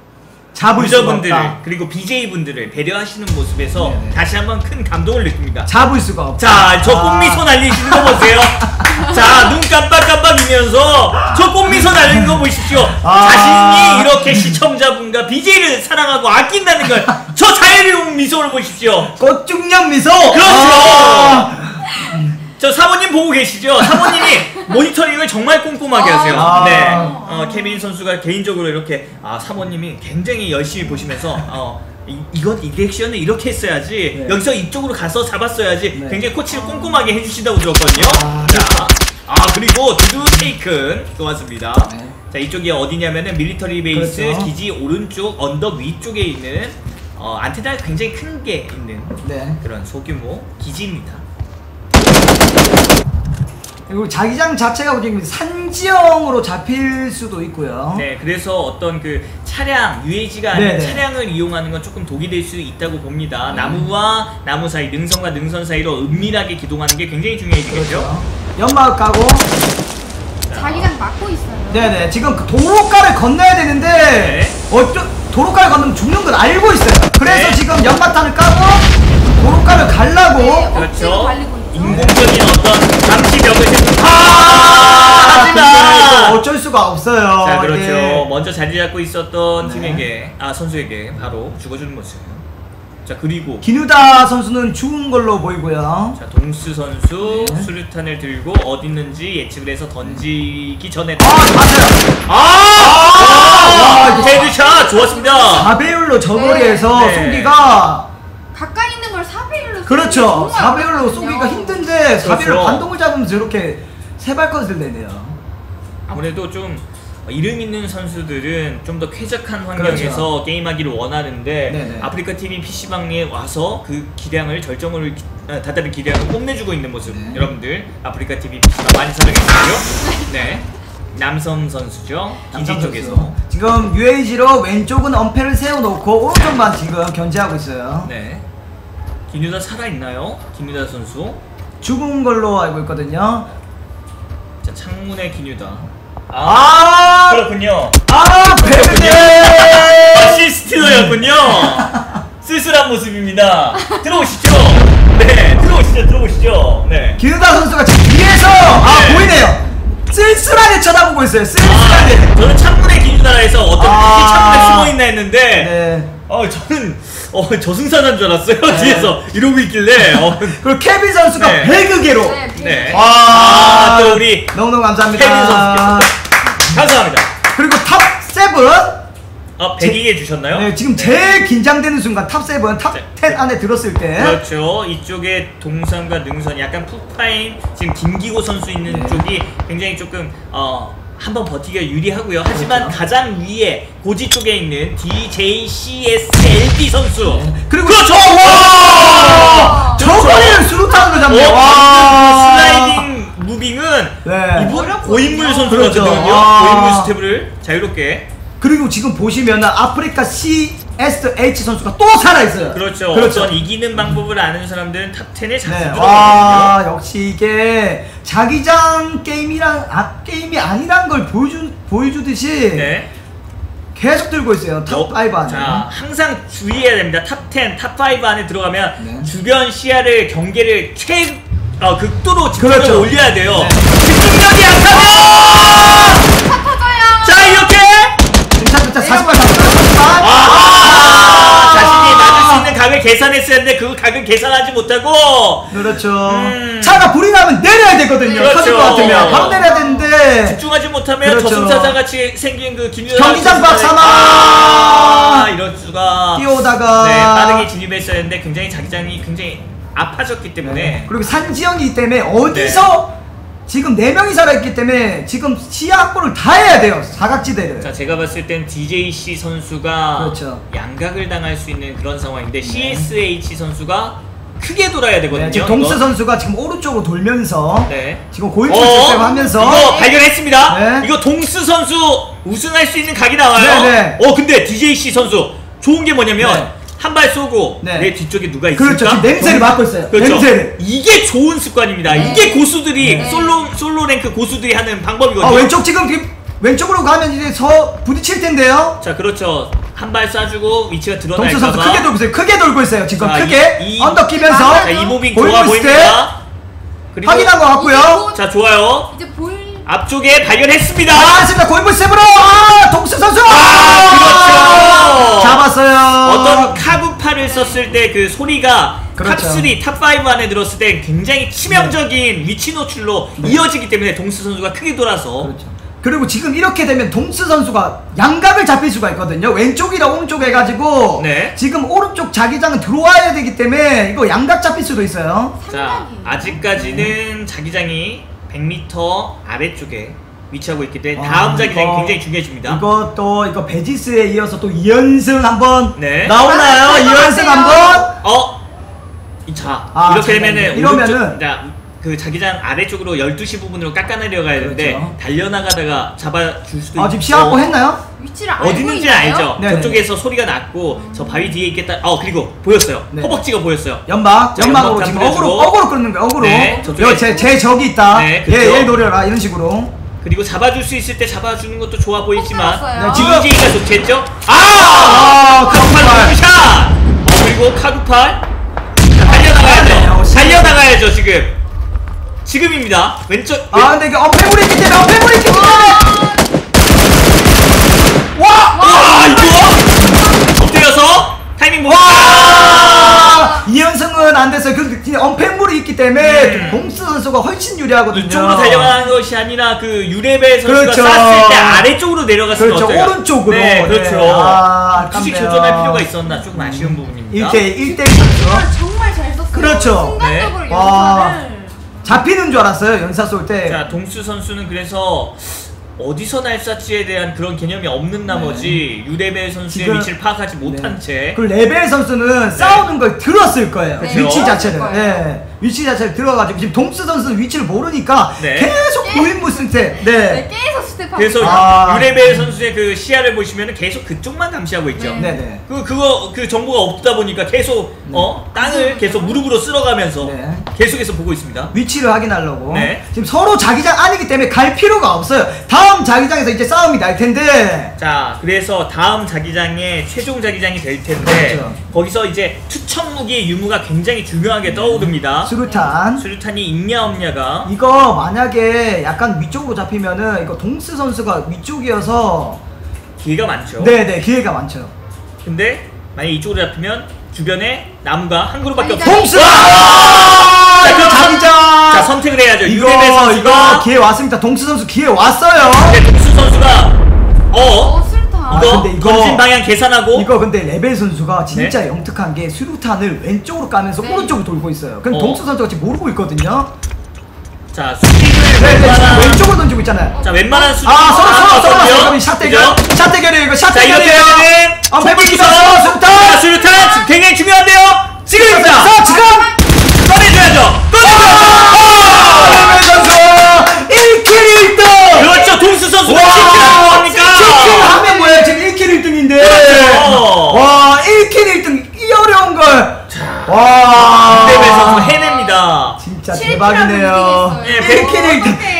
잡을 수가 없다. 그리고 BJ 분들을 배려하시는 모습에서 네네. 다시 한번 큰 감동을 느낍니다. 잡을 수가 없다. 자, 저 아. 꽃미소 날리시는 거 보세요. 자, 눈 깜빡깜빡이면서 저 꽃미소 날리는 거 보십시오. 아. 자신이 이렇게 시청자분과 BJ를 사랑하고 아낀다는 걸 저 자유로운 미소를 보십시오. 꽃중년 미소. 그렇죠. 아. 저 사모님 보고 계시죠? 사모님이 모니터링을 정말 꼼꼼하게 하세요. 아. 네. 어, 케빈 선수가 개인적으로 이렇게 아, 사모님이 굉장히 열심히 보시면서 어, 이, 이건 이 리액션을 이렇게 했어야지 네. 여기서 이쪽으로 가서 잡았어야지 네. 굉장히 코치를 꼼꼼하게 해주신다고 들었거든요. 아. 자, 아 그리고 두두 테이큰 좋았습니다. 네. 자 이쪽이 어디냐면은 밀리터리 베이스 그렇죠. 기지 오른쪽 언덕 위쪽에 있는 어, 안테나가 굉장히 큰 게 있는 네. 그런 소규모 기지입니다. 그리고 자기장 자체가 지금 산지형으로 잡힐 수도 있고요. 네, 그래서 어떤 그 차량, UAG가 아닌 네네. 차량을 이용하는 건 조금 독이 될 수 있다고 봅니다. 나무와 나무 사이, 능선과 능선 사이로 은밀하게 기동하는 게 굉장히 중요해지겠죠. 그렇죠. 연막 까고. 자기장 막고 있어요. 네네. 지금 그 도로가를 건너야 되는데 네. 어쩌 도로가를 건너면 죽는 건 알고 있어요. 그래서 네. 지금 연막탄을 까고 도로가를 갈라고. 네. 그렇죠. 인공적인 어떤 감시벽을 세우고 아, 아, 근데 또 하지만 어쩔 수가 없어요. 자 그렇죠. 네. 먼저 자리 잡고 있었던 네. 팀에게 아 선수에게 바로 죽어주는 모습. 자 그리고 기누다 선수는 죽은 걸로 보이고요. 자 동스 선수 네. 수류탄을 들고 어디 있는지 예측을 해서 던지기 전에 아, 맞아요. 아! 아, 이거 headshot 좋았습니다. 4배율로 저거리에서 네. 쏘기가 가까이 있는 걸 4배율로 그렇죠. 4배율로 쏘기가 힘든데 4배율 그렇죠. 반동을 잡으면 저렇게 세발컷을 내네요. 아무래도 좀 이름 있는 선수들은 좀 더 쾌적한 환경에서 그렇죠. 게임하기를 원하는데 네네. 아프리카 TV PC방에 와서 그 기량을 기- 아, 다다른 기량을 뽐내주고 있는 모습 네. 여러분들 아프리카 TV PC방 많이 사랑해주세요. 네. 남성 선수죠. 기지 쪽에서. 선수. 지금 UAG로 왼쪽은 엄폐를 세워놓고 오른쪽만 지금 견제하고 있어요. 네. 김유다 살아있나요? 김유다 선수. 죽은 걸로 알고 있거든요. 자, 창문의 김유다. 아, 그렇군요. 아, 베르데! 어시스트였군요. 쓸쓸한 모습입니다. 들어오시죠. 네, 들어오시죠, 들어오시죠. 네. 기누다 선수가 지금 뒤에서 아 네. 보이네요. 쓸쓸하게 쳐다보고 있어요. 아, 쓸쓸하게. 저는 창문의 김유다에서 어떤 아. 창문에 숨어 있나 했는데, 네. 어, 저는 어, 저승사자인 줄 알았어요. 네. 뒤에서 이러고 있길래. 어, 그리고 케빈 선수가 네. 배그계로. 네. 네. 와, 아, 또 우리 너무너무 감사합니다. 케빈 선수께서. 감사합니다. 그리고 top seven. 어, 배기해 주셨나요? 네, 지금 제일 긴장되는 순간 top seven, top 네. 10 안에 들었을 때. 그렇죠. 이쪽에 동산과 능선 약간 푹 파인 지금 김기고 선수 있는 네. 쪽이 굉장히 조금 어 한번 버티기가 유리하고요. 하지만 그렇죠. 가장 위에 고지 쪽에 있는 DJCSLD 선수. 그리고 그렇죠. 와! 그렇죠. 저거리를 수류탄으로 어, 잡네요. 와! 그 슬라이딩 moving은 네. 어렵거든요. 고인물 선수 그렇죠. 같거든요. 아. 고인물 스텝을 자유롭게. 그리고 지금 보시면은 아프리카 CSH 선수가 또 살아있어요. 그렇죠. 그렇죠. 어떤 이기는 방법을 아는 사람들은 탑 10에 자주 네. 와, 역시 이게 자기장 게임이랑 아, 게임이 아니란 걸 보여주, 보여주듯이 네. 계속 들고 있어요. 탑5 안에. 자, 항상 주의해야 됩니다. 탑 10, 탑5 안에 들어가면 네. 주변 시야를 경계를 최 어, 극도로 집중을 그렇죠. 올려야 돼요. 네. 집중력이 약하면 괜찮다. 40발 40발. 아, 자신이 맞을 수 있는 각을 계산했어야 했는데 그 각을 계산하지 못하고 그렇죠. 음. 차가 불이 나면 내려야 되거든요. 그렇죠. 터질 것 같으면 바로 내려야 되는데 집중하지 못하면 그렇죠. 저승사자 같이 생긴 그 김유라 경기장 박 사망! 아, 이럴 수가 뛰어오다가 네 빠르게 진입했어야 했는데 굉장히 자기장이 굉장히 아파졌기 때문에 네. 그리고 산지형이기 때문에 어디서 지금 네 명이 살아있기 때문에 지금 시야 확보를 다 해야 돼요. 사각지대를. 자 제가 봤을 땐 DJC 선수가 그렇죠. 양각을 당할 수 있는 그런 상황인데 CSH 선수가 크게 돌아야 되거든요. 네, 지금 동스. 선수가 지금 오른쪽으로 돌면서 네. 지금 고인물 어, 하면서 이거 발견했습니다. 네. 이거 동스 선수 우승할 수 있는 각이 나와요. 네, 네. 어 근데 DJC 선수 좋은 게 뭐냐면 네. 한 발 쏘고 네. 내 뒤쪽에 누가 있을까? 그렇죠. 냄새를 맡고 있어요. 그렇죠. 냄새를. 이게 좋은 습관입니다. 네. 이게 고수들이 네. 솔로 솔로 랭크 고수들이 하는 방법이거든요. 아 왼쪽 지금 지금 왼쪽으로 가면 이제 서 부딪힐 텐데요. 자 그렇죠. 한 발 쏴주고 위치가 동수 선수 드러날까봐. 크게 돌고 있어요. 크게 돌고 있어요. 지금 자, 크게 이- 이- 언덕 끼면서 자, 자, 이 moving 좋아 보입니다. 확인한 것 같고요. 자 좋아요. 이제 보일 앞쪽에 발견했습니다. 아, 맞습니다. 고인물 세브로 아, 동수 선수. 아, 그렇죠. 잡았어요. 어떤 카구팔을 썼을 때 그 소리가 그렇죠. 탑3, 탑5 안에 들었을 때 굉장히 치명적인 위치 노출로 이어지기 때문에 동수 선수가 크게 돌아서 그렇죠. 그리고 지금 이렇게 되면 동스 선수가 양각을 잡힐 수가 있거든요. 왼쪽이랑 오른쪽 해가지고 네. 지금 오른쪽 자기장은 들어와야 되기 때문에 이거 양각 잡힐 수도 있어요. 자. 아직까지는 자기장이 100m 아래쪽에 위치하고 있기 때문에 아, 다음 자기장이 이거- 굉장히 중요해집니다. 이것도 이거 베지스에 이어서 또 2연승 한번 네. 나오나요? 아, 2연승 나왔어요. 한번? 어? 이- 자 아, 이렇게. 되면은 이러면은- 오른쪽 자, 그 자기장 아래쪽으로 12시 부분으로 깎아 내려 가야 되는데 그렇죠. 달려나가다가 잡아줄 수도 아 있고 지금 시야 확보 했나요? 위치를 알고 어디 있는지 있나요? 알죠? 네네. 저쪽에서 소리가 났고 저 바위 뒤에 있겠다. 어 그리고 보였어요. 네. 허벅지가 보였어요. 연막, 자, 연막으로 연막 지금 다 어그로. 어그로 끌는 거야, 어그로. 네, 저쪽에- 여, 제, 제 적이 있다. 네, 얘, 그쵸. 얘 노려라, 이런 식으로. 그리고 잡아줄 수 있을 때 잡아주는 것도 좋아 보이지만 들었어요. 네, 지금 지금- 이제가 좋겠죠? 아! 아, 카구팔 카구팔. 샷! 어, 그리고 카구팔 자, 달려나가야죠. 네, 달려나가야죠 지금. 지금입니다. 왼쪽. 아, 근데 이게 때문에, 어패물이 있기 때문에! 와! 와 이거 엎드려서 타이밍 보고. 와! 이연승은 안 됐어요. 그, 그 언패물이 있기 때문에 음. 동스 선수가 훨씬 유리하거든요. 이쪽으로 달려가는 것이 아니라 그 유레벨 선수가 그렇죠. 쐈을 때 아래쪽으로 내려갔으면 그렇죠. 어때요? 오른쪽으로. 네, 그렇죠. 네. 아, 굳이. 교전할 필요가 있었나 조금 아쉬운 부분입니다. 1대 1대 선수. 이걸 정말 잘 썼어요. 그렇죠. 순간적으로 네. 와. 연사를. 잡히는 줄 알았어요. 연사 쏠 때. 자, 동수 선수는 그래서 어디서 날쐈지에 대한 그런 개념이 없는 나머지 유레벨 선수의 지금- 위치를 파악하지 못한 채 그 레벨 선수는 싸우는 걸 들었을 거예요. 그렇죠. 위치 자체를. 들었을 거예요. 네. 위치 자체를 들어가지고 지금 동스 선수는 위치를 모르니까 네. 계속 예. 고인물 승태. 네, 네. 깨서 스텝하고 그래서 있어요. 아. 유레벨 선수의 그 시야를 보시면 계속 그쪽만 감시하고 있죠. 네. 네, 네. 그 그거 그 정보가 없다 보니까 계속 어 땅을 계속 무릎으로 쓸어가면서 네. 계속해서 보고 있습니다. 위치를 확인하려고. 네. 지금 서로 자기장 아니기 때문에 갈 필요가 없어요. 다음 자기장에서 이제 싸움이 날 텐데. 자, 그래서 다음 자기장의 최종 자기장이 될 텐데 그렇죠. 거기서 이제 투척 무기의 유무가 굉장히 중요하게 떠오릅니다. 수류탄. 수류탄이 있냐 없냐가 이거 만약에 약간 위쪽으로 잡히면은 이거 동스 선수가 위쪽이어서 기회가 많죠. 네네 기회가 많죠. 근데 만약 이쪽으로 잡히면 주변에 나무가 한 그루밖에 없어. 동수! 자, 자, 그럼 자기장! 자, 선택을 해야죠. 이거 유레벨 이거 선수가 기회 왔습니다. 동수 선수 기회 왔어요. 근데 동수 선수가 어 어. 아, 이거 근데 이거- 던진 방향 계산하고 이거 근데 레벨 선수가 진짜 네? 영특한 게 수류탄을 왼쪽으로 까면서 네. 오른쪽으로 돌고 있어요. 그럼 어. 동수 선수가 지금 모르고 있거든요. 자 수직을 네, 네, 웬만한 왼쪽으로 던지고 있잖아요. 자 웬만한 수직 아, 서로 서로 서로. 서로 샷 대결. 샷 대결이에요. 이거 샷 대결이에요. 아, 레벨이 쏘, 수류탄! 자 수류탄 굉장히 중요한데요. 지금입니다. 자, 지금 꺼내줘야죠. 꺼내줘. 레벨 선수 1kill 1등. 그렇죠. 동수 선수가 와, 치킨하는 겁니까? 치킨 하면 뭐야? 지금 1kill 1등인데. 그렇죠. 와, 1kill 1등 이 어려운 걸. 와. 대회 선수 해냅니다. 진짜 대박이네요. 예, 1kill 1등.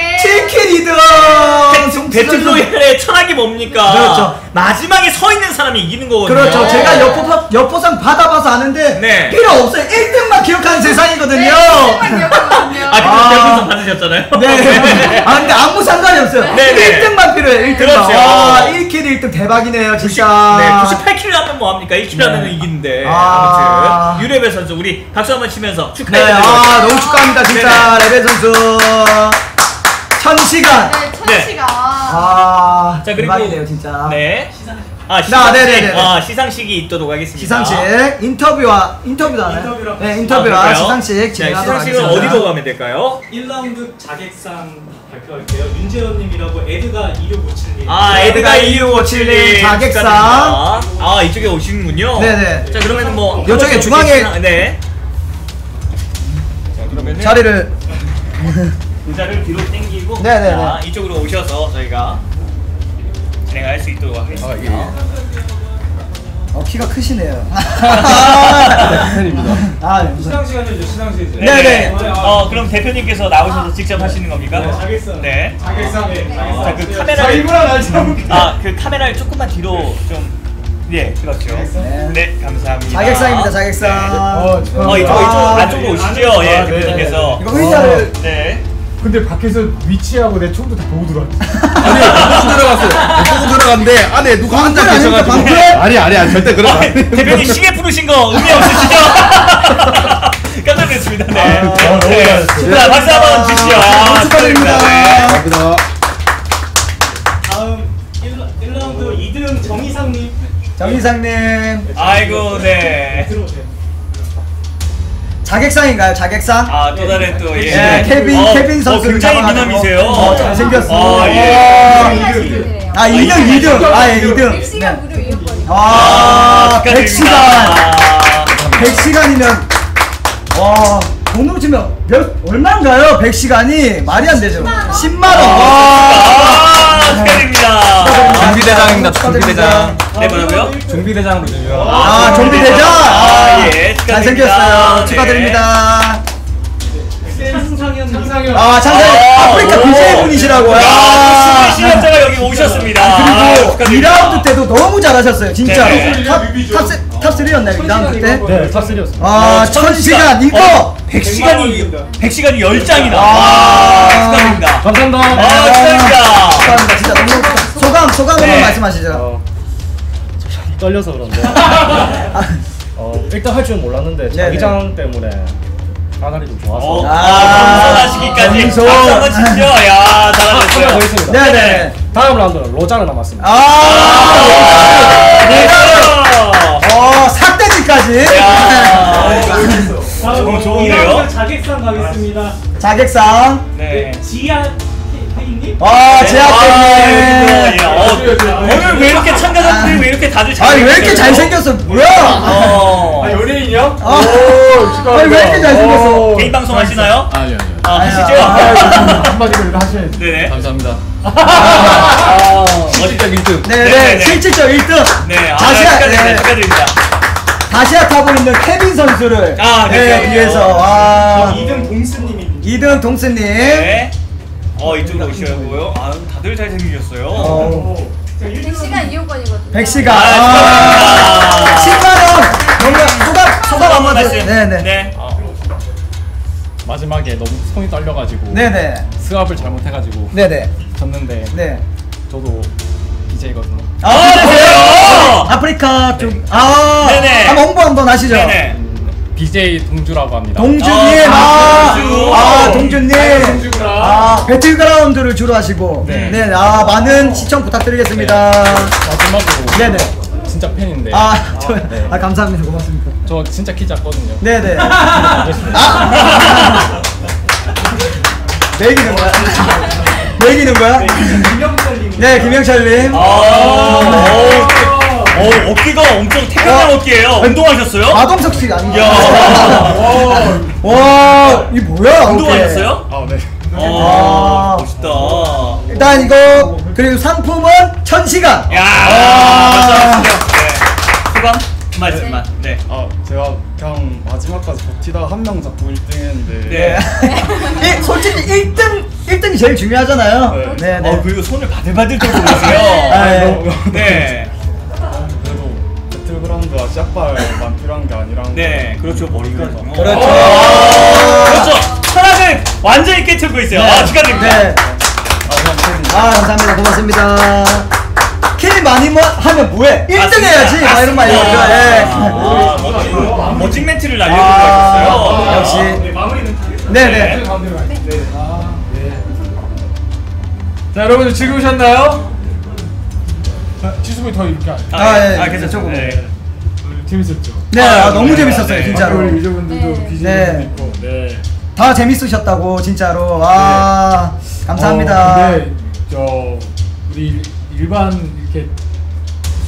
어떡해. 7kill 2등. 배틀로얄의 철학이 뭡니까? 그렇죠. 마지막에 서 있는 사람이 이기는 거거든요. 그렇죠. 제가 여포, 여포상 받아봐서 아는데 네. 필요 없어요. 1등만 기억하는 세상이거든요. 네, 술탄만 기억하거든요. 아, 아. 근데 여포상 받으셨잖아요. 네. 아 근데 아무 상관이 없어요. 네, 네. 1등만 필요해. 1등만. 그렇죠. 와, 1kill 1등 대박이네요, 진짜. 네, 98kill 하면 뭐합니까? 1kill 네. 하면 이기는데. 아. 아무튼 유레벨 선수 우리 박수 한번 치면서 네, 축하해드려요. 아 너무 축하합니다, 진짜 레벨 선수. 천 시간. 네, 천시가. 아, 자 그리고 대박이네요, 진짜. 네. 아 나, 시상식. 네네네. 아 시상식이 있도록 하겠습니다. 시상식 인터뷰와 인터뷰도 하나요? 인터뷰랑 네. 인터뷰와 아, 그럴까요? 시상식 자, 진행하도록 시상식은 하겠습니다. 어디로 가면 될까요? 1라운드 자객상 발표할게요. 윤재현님이라고 에드가 2657님. 아 네, 에드가 에드가 2657님 자객상. 아 이쪽에 오시는군요. 네네. 자 그러면은 뭐 이렇게 중앙에- 네. 자 그러면은 자리를 의자를 뒤로 당기고 네네네. 자, 이쪽으로 오셔서 저희가 진행할 수 있도록 하겠습니다. 아, 예. 어 키가 크시네요. 팬입니다. 아, 네. 시상 시간이죠 시상 시간. 네, 네. 어, 그럼 대표님께서 나오셔서 직접 하시는 겁니까? 네, 자객상. 네. 자객상. 네, 자객상. 자, 그 자, 카메라를 잡을게. 아, 그 카메라를 조금만 뒤로 좀 예, 그렇죠. 네. 네, 감사합니다. 자객상입니다, 자객상. 어, 이쪽 이쪽 아, 안쪽으로 오시죠. 아, 예, 네. 대표님께서. 이거 의자를 네. 근데 밖에서 위치하고 내 총도 다 보고 들어왔지. 아니 보고 들어갔어요. 보고 들어갔는데 안에 누가 앉아 방풀 아닙니까, 계셔가지고. 아니 아니 아니 절대 그런 거 아, 아니. 대표님 시계 부르신 거 의미 없으시죠? 깜짝 놀랐습니다. 네. 아, 네. 잘했어요. 자, 박수 한번 주시죠. 아, 축하드립니다. 네. 감사합니다. 다음 1, 라운드 2등 정희상님 정희상님 아이고, 네. 들어오세요. 자객상인가요? 자객상? 아, 또 다른 또, 예. 네, 케빈 어, 케빈 어, 선수 굉장히 미남이세요. 어, 잘 생겼어. 아, 예. 아 2등 2등. 아 예, 2등. 100시간 네. 무료 이용권이. 아 축하드립니다. 100시간. 100시간이면 와 돈으로 치면 몇 얼마인가요? 100시간이 말이 안 되죠. 10만 원. 아, 축하드립니다. 좀비대장입니다, 좀비대장. 네, 뭐라고요? 좀비대장으로 유명한. 아 좀비대장. 아, 예. 잘생겼어요. 네. 축하드립니다. 상상현. 아 참새 아, 아프리카 오. BJ 분이시라고요. 아, 아, 실력자가 여기 오셨습니다. 아, 그리고 축하드립니다. 2라운드 때도 너무 잘하셨어요. 진짜로. 네. 탑, 탑, 세- 탑 3였나요? 2라운드 때? 네, 탑 3였습니다. 아, 천시간 이거 100시간이 100시간이 10장이나. 아. 아, 축하드립니다. 감사합니다. 아, 축하드립니다. 축하합니다. 진짜 너무 소감 소감 한번 네. 말씀하시죠. 어, 좀 떨려서 그런데. 어, 일단 할 줄 몰랐는데. 자기장 때문에 까다리 좀 좋아서. 어, 아, 겸손. 박수 한번 치죠. 야, 잘하셨어요. 있습니다. 네네. 다음 라운드는 로자르 남았습니다. 아, 네. 어, 삭대기까지. 야. 다음 어, 좋은데요? 2라운드 자객상 가겠습니다. 자객상. 네. 태희님. 아, 아, 제압대기. 예. 어, 오늘 왜 이렇게 참가자분들이 왜 이렇게 다들 잘 아니 왜 이렇게 잘생겼어? 뭐야? 어. 연예인이요? 아, 아니 왜 이렇게 잘생겼어? 개인 방송 하시나요? 아니요 아니요. 아. 하시죠? 한마디로 하셔야지. 네네. 감사합니다. 아, 어디다 1등. 네 네. 네네네. 실질적 1등. 네, 아, 다시 축하드립니다. 네. 축하드립니다. 다시아 타고 있는 케빈 선수를 아, 네, 그렇죠. 위해서 아, 2등 동스님입니다. 2등 동스님. 네. 어, 이쪽으로 오시고요. 아, 다들 잘생기셨어요. 어, 100시간 이용권이거든요. 100시간. 아, 아, 축하드립니다. 10만 원. 너무 소감 소감 한 한번 말씀. 네네. 네. 어. 마지막에 너무 손이 떨려가지고 네네. 스왑을 잘못해가지고 네네. 졌는데 네. 저도 BJ거든요. 아, 그래요? 아프리카 쪽. 아, 네네. 한번 홍보 한번 하시죠. 네네. BJ 동주라고 합니다. 동주님, 아, 아, 동주. 아, 동주님, 동주구나. 아, 배틀그라운드를 주로 하시고, 네. 네, 아, 많은 시청 부탁드리겠습니다. 마지막으로 네네. 진짜 팬인데 아, 저, 네. 아, 감사합니다. 고맙습니다. 저 진짜 키 작거든요. 네네. 아, 매기는 거야? 매기는 거야? 김영철님. 네, 김영철님. 아, 어, 어, 어깨가 엄청 태평양 어. 어깨예요. 운동하셨어요? 마동석 씨가 아니야. 야. 와, 이 뭐야? 운동하셨어요? 아 네. 어, 아. 멋있다. 일단 이거 그리고 상품은 천 시간. 야, 아. 네. 한 말씀만. 네. 아 제가 그냥 마지막까지 버티다가 한명 잡고 1등했는데 네. 이, 솔직히 1등 1등이 제일 중요하잖아요. 네, 네. 어, 그리고 손을 바들바들 떨고 계세요. 아, 네. 네. 그래도 배틀그라운드와 시합발만 필요한 게 아니라 네, 그렇죠. 머리가 좀. 그렇죠. 아, 그렇죠. 철학을 완전히 깨트리고 있어요. 아, 축하드립니다. 네. 아, 감사합니다. 고맙습니다. 킬 많이 뭐 하면 뭐해? 1등 해야지. 막 이런 말 이러죠. 예. 아, 멋진, 멘트를 아, 날려주고 가셨어요. 역시. 네, 마무리는 네, 네. 자 여러분들 즐거우셨나요? 자, 지수부이 더 이렇게 안- 아, 아, 예, 아, 괜찮죠. 조금. 네. 재밌었죠? 네, 아, 너무 네, 재밌었어요, 네. 진짜로. 우리 유저분들도 네. BJ분도 네. 있고 네. 다 재밌으셨다고 진짜로. 아, 감사합니다. 어, 근데 저 우리 일반 이렇게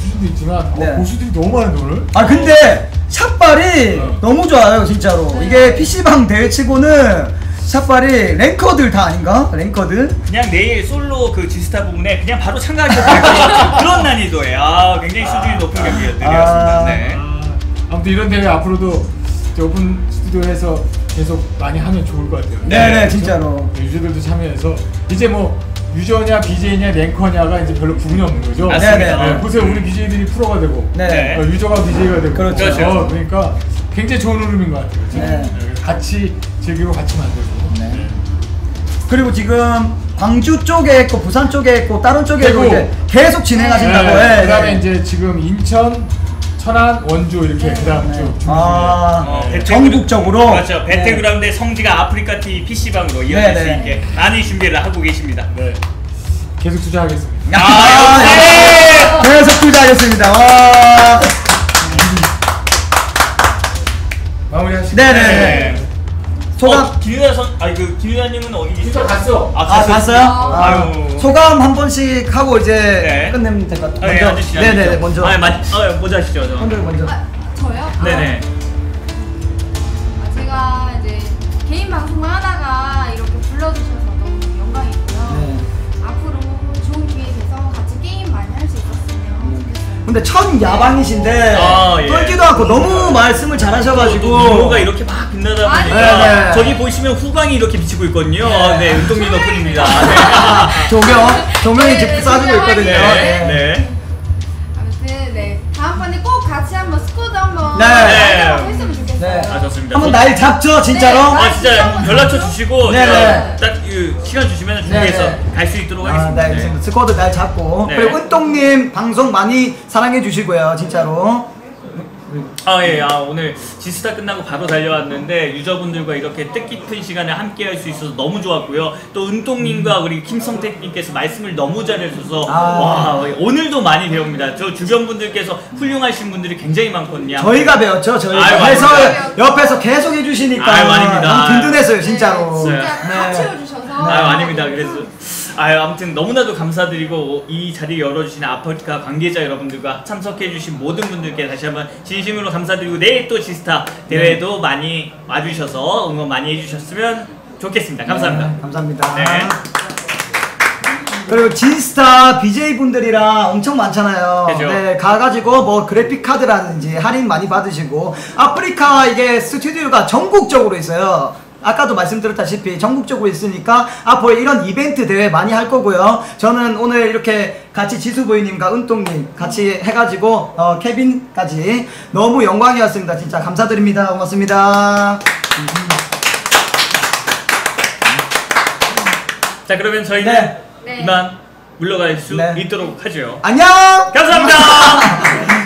수준도 있지만 어, 네. 고수들이 너무 많은데 오늘? 아 근데 샷발이 어. 너무 좋아요 진짜로 이게 PC방 대회 치고는 샷발이 랭커들 다 아닌가? 랭커들? 그냥 내일 솔로 그 지스타 부분에 그냥 바로 참가하셔도 될것 같은 그런 난이도예요. 아, 굉장히 수준이 높은 경기였습니다. 아. 네. 아무튼 이런 대회 앞으로도 오픈 스튜디오에서 계속 많이 하면 좋을 것 같아요. 네네 진짜로. 네, 유저들도 참여해서 이제 뭐 유저냐 BJ냐 랭커냐가 이제 별로 구분이 없는 거죠. 맞습니다. 네, 보세요 우리 BJ들이 프로가 되고 네. 어, 유저가 BJ가 되고 그렇죠. 어, 그러니까 굉장히 좋은 흐름인 것 같아요. 지금. 네. 네, 같이 즐기고 같이 만들고. 네. 그리고 지금 광주 쪽에 있고 부산 쪽에 있고 다른 쪽에 있고 계속 진행하신다고. 네, 예, 그다음에 예. 이제 지금 인천, 천안, 원주 이렇게 그 다음 쭉 준비 중이에요. 아 어, 전국적으로 그렇죠. 네. 배틀그라운드의 성지가 아프리카 TV PC방으로 이어질 네, 수 네. 있게 많이 준비를 하고 계십니다. 네. 계속 투자하겠습니다. 아, 역시! 네. 계속 투자하겠습니다. 와. 마무리하시죠. 네네. 네. 소감. 어, 김유나 선, 아니 그 김유나님은 어디 계시죠? 갔어. 아, 아 갔어요? 봤어요? 아, 아유. 소감 한 번씩 하고 이제 네. 끝내면 될것 같아요. 아, 예, 앉으시죠. 네네 앉으시죠. 먼저. 아, 맞, 어, 먼저 하시죠. 저. 먼저 먼저. 아, 저요? 아, 네네. 아, 제가 이제 개인 방송을 하다가 근데 첫 야방이신데 아, 예. 떨지도 않고 너무 말씀을 잘하셔가지고 이모가 이렇게 막 빛나다. 보니까 네, 네. 저기 보시면 후광이 이렇게 비치고 있거든요. 네. 네, 은동님 덕분입니다. 조명 조명이 네, 지금 네, 쏴주고 있거든요. 네, 네. 네. 아무튼 네 다음번에 꼭 같이 한번 스쿼드 한번 네. 네. 아, 좋습니다. 한번 날 잡죠 진짜로. 네. 아 진짜 연락처 주시고 네, 제가 네. 딱 그 시간 주시면 준비해서 네, 네. 갈수 있도록 아, 하겠습니다. 네, 알겠습니다. 스쿼드 날 잡고 네. 그리고 은동님 방송 많이 사랑해 주시고요, 진짜로. 아, 예, 아, 오늘 지스타 끝나고 바로 달려왔는데, 유저분들과 이렇게 뜻깊은 시간에 함께 할 수 있어서 너무 좋았고요. 또 은동님과 우리 김성택님께서 말씀을 너무 잘해주셔서, 아. 와, 오늘도 많이 배웁니다. 저 주변 분들께서 훌륭하신 분들이 굉장히 많거든요. 저희가 배웠죠, 저희가. 아유, 그래서 아닙니다. 옆에서 계속 해주시니까 아유, 아닙니다. 너무 든든했어요, 진짜로. 진짜 네. 다 네. 채워주셔서 아유, 아닙니다. 그래서. 아유, 아무튼 너무나도 감사드리고, 이 자리 열어주신 아프리카 관계자 여러분들과 참석해주신 모든 분들께 다시 한번 진심으로 감사드리고, 내일 또 지스타 대회도 많이 와주셔서 응원 많이 해주셨으면 좋겠습니다. 감사합니다. 네, 감사합니다. 네. 그리고 진스타 BJ 분들이랑 엄청 많잖아요. 그죠. 네, 가가지고 뭐 그래픽 카드라든지 할인 많이 받으시고 아프리카 이게 스튜디오가 전국적으로 있어요. 아까도 말씀드렸다시피 전국적으로 있으니까 앞으로 이런 이벤트 대회 많이 할 거고요. 저는 오늘 이렇게 같이 지수 부인님과 은동님 같이 해가지고 어, 케빈까지 너무 영광이었습니다. 진짜 감사드립니다. 고맙습니다. 자, 그러면 저희는 네. 네. 이만 물러갈 수 네. 있도록 하죠. 안녕. 감사합니다.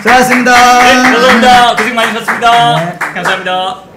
수고하셨습니다. 네, 감사합니다. 고생 많으셨습니다. 네. 감사합니다.